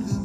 ห